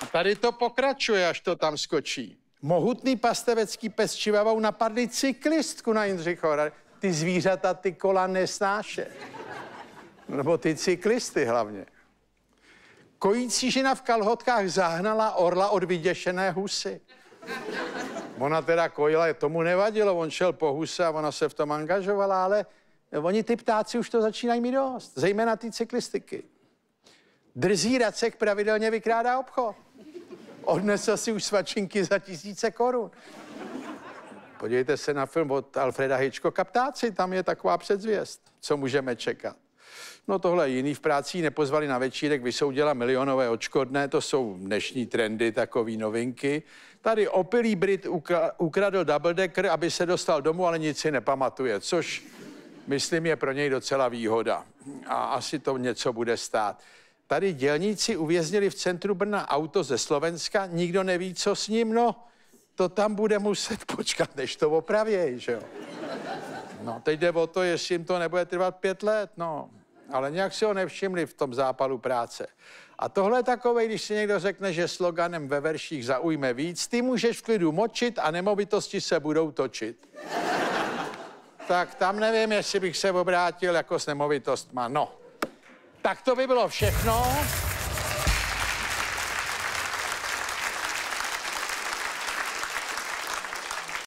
A tady to pokračuje, až to tam skočí. Mohutný pastevecký pes čivavou napadli cyklistku na Jindřichova. Ty zvířata ty kola nesnáše. Nebo ty cyklisty hlavně. Kojící žena v kalhotkách zahnala orla od vyděšené husy. Ona teda kojila, tomu nevadilo, on šel po huse a ona se v tom angažovala, ale oni ty ptáci už to začínají mít dost, zejména ty cyklistiky. Drzí Racek pravidelně vykrádá obchod. Odnesl si už svačinky za tisíce korun. Podívejte se na film od Alfreda Hitchcocka Ptáci, tam je taková předzvěst. Co můžeme čekat? No tohle jiný v práci nepozvali na večírek, vysoudila milionové očkodné, to jsou dnešní trendy, takové novinky. Tady opilý Brit ukradl double decker, aby se dostal domů, ale nic si nepamatuje, což myslím je pro něj docela výhoda. A asi to něco bude stát. Tady dělníci uvěznili v centru Brna auto ze Slovenska, nikdo neví, co s ním, no to tam bude muset počkat, než to opravějí, že jo. No, teď jde o to, jestli jim to nebude trvat pět let, no. Ale nějak si ho nevšimli v tom zápalu práce. A tohle je takové, když si někdo řekne, že sloganem ve verších zaujme víc, ty můžeš v klidu močit a nemovitosti se budou točit. tak tam nevím, jestli bych se obrátil jako s nemovitostma. No, tak to by bylo všechno.